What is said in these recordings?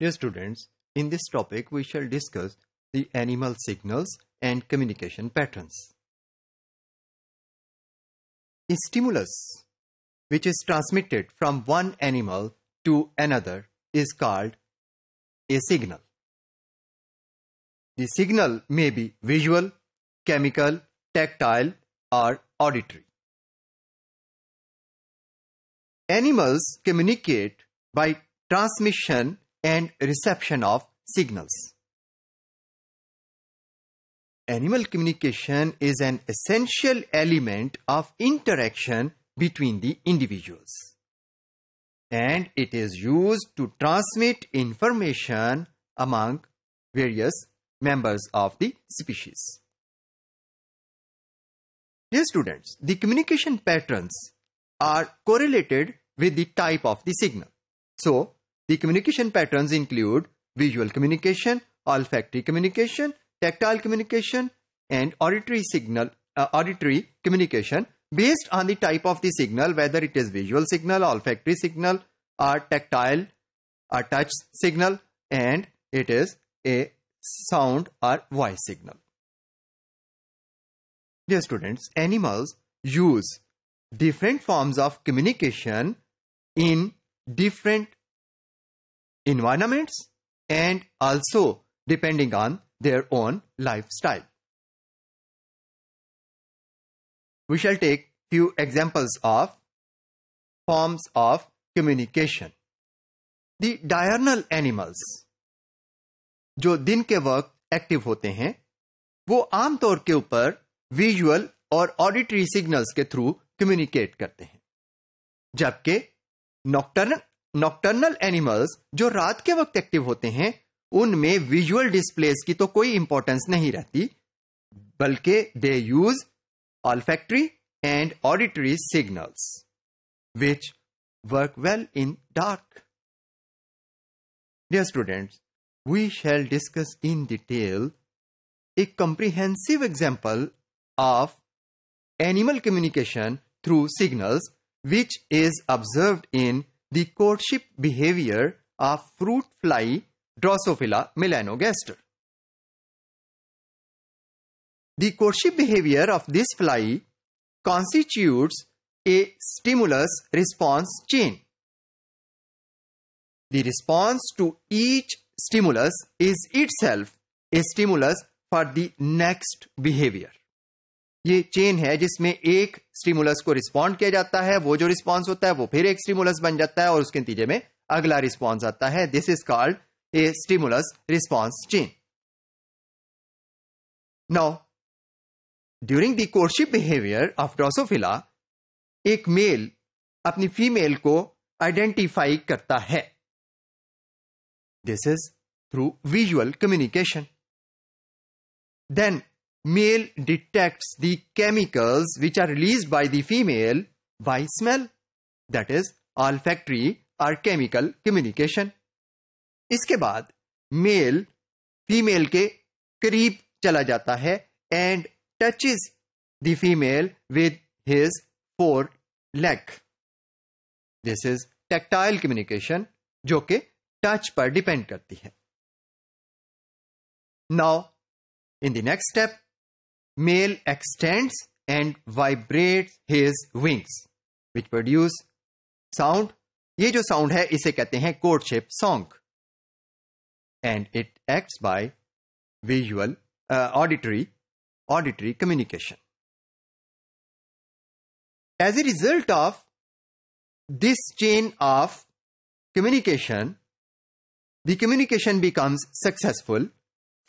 Dear students, in this topic we shall discuss the animal signals and communication patterns. A stimulus which is transmitted from one animal to another is called a signal. The signal may be visual, chemical, tactile or auditory. Animals communicate by transmission and reception of signals. Animal communication is an essential element of interaction between the individuals. And it is used to transmit information among various members of the species. Dear students, the communication patterns are correlated with the type of the signal. So, the communication patterns include visual communication, olfactory communication, tactile communication, and auditory signal, uh, auditory communication based on the type of the signal, whether it is visual signal, olfactory signal, or tactile or touch signal, and it is a sound or voice signal. Dear students, animals use different forms of communication in different environments and also depending on their own lifestyle. We shall take few examples of forms of communication. The diurnal animals जो दिन के वक्त active होते हैं वो आमतौर के ऊपर विजुअल और ऑडिटरी सिग्नल्स के थ्रू कम्युनिकेट करते हैं जबकि नॉक्टर्नल नॉक्टर्नल एनिमल्स जो रात के वक्त एक्टिव होते हैं, उनमें विजुअल डिस्प्लेस की तो कोई इंपॉर्टेंस नहीं रहती, बल्कि they use olfactory and auditory signals which work well in dark dear student we shall discuss in detail a comprehensive example of animal communication through signals which is observe in the courtship behavior of fruit fly Drosophila melanogaster. The courtship behavior of this fly constitutes a stimulus response chain. The response to each stimulus is itself a stimulus for the next behavior. ये chain है जिसमें एक stimulus को respond किया जाता है, वो जो रिस्पॉन्स होता है, वो फिर एक स्टिमुलस बन जाता है और उसके नतीजे में अगला रिस्पॉन्स आता है। This is called a stimulus response chain now during the courtship behaviour of Drosophila एक मेल अपनी फीमेल को आइडेंटिफाई करता है। This is through visual communication then male detects the chemicals which are released by the female by smell that is olfactory or chemical communication इसके बाद male female के करीब चला जाता है and touches the female with his fore leg this is tactile communication जो कि touch पर डिपेंड करती है now in the next step male extends and vibrates his wings which produce sound ये जो साउंड है इसे कहते हैं courtship song and it acts by visual auditory auditory communication. As a result of this chain of communication, the communication becomes successful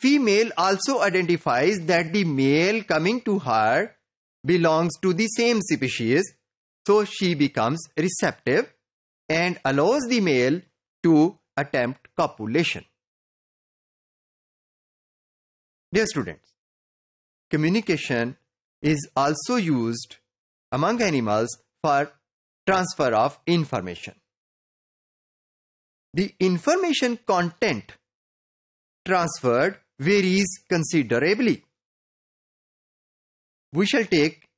Female also identifies that the male coming to her belongs to the same species, so she becomes receptive and allows the male to attempt copulation. Dear students, communication is also used among animals for transfer of information. The information content transferred varies considerably. We shall take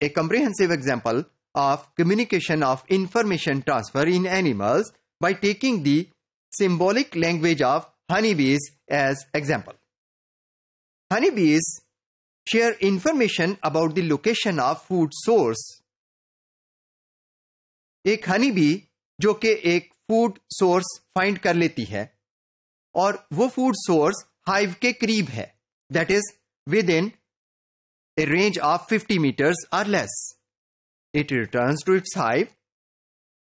a comprehensive example of communication of information transfer in animals by taking the symbolic language of honeybees as example. Honeybees share information about the location of food source. एक Honey bee जो कि एक food source find कर लेती है और वो food source hive के करीब है। That is within a range of 50 metres or less it return to its hive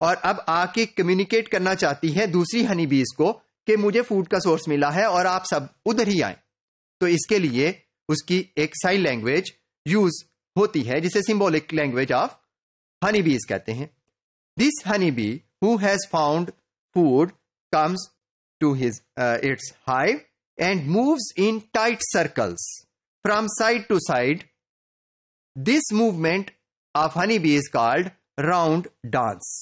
और अब आके कम्युनिकेट करना चाहती है दूसरी हनी बीज को कि मुझे फ़ूड का सोर्स मिला है और आप सब उधर ही आए। तो इसके लिए उसकी एक साइन लैंग्वेज यूज़ होती है, जिसे symbolic language of Honey bees कहते हैं। This honey bee who has found food comes to his its hive And moves in tight circles from side to side this movement of honey bee is called round dance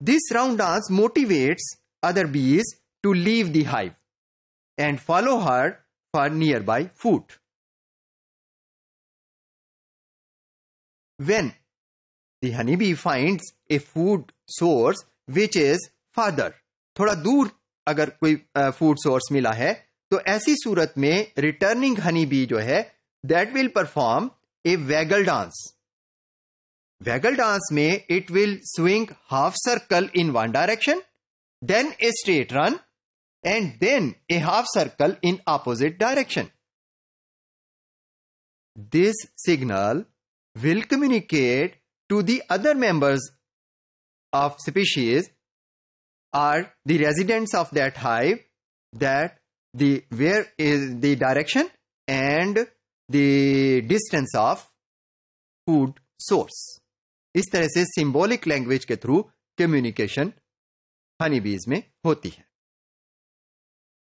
This round dance motivates other bees to leave the hive and follow her for nearby food. When the honeybee finds a food source which is farther, थोड़ा दूर अगर कोई food source मिला है तो ऐसी सूरत में returning Honey bee जो है that will perform a waggle dance waggle dance में it will swing half circle in one direction then a straight run and then a half circle in opposite direction this signal will communicate to the other members of species or the residents of that hive that the where is the direction and the distance of food source. इस तरह से symbolic language के through communication honey bees में होती है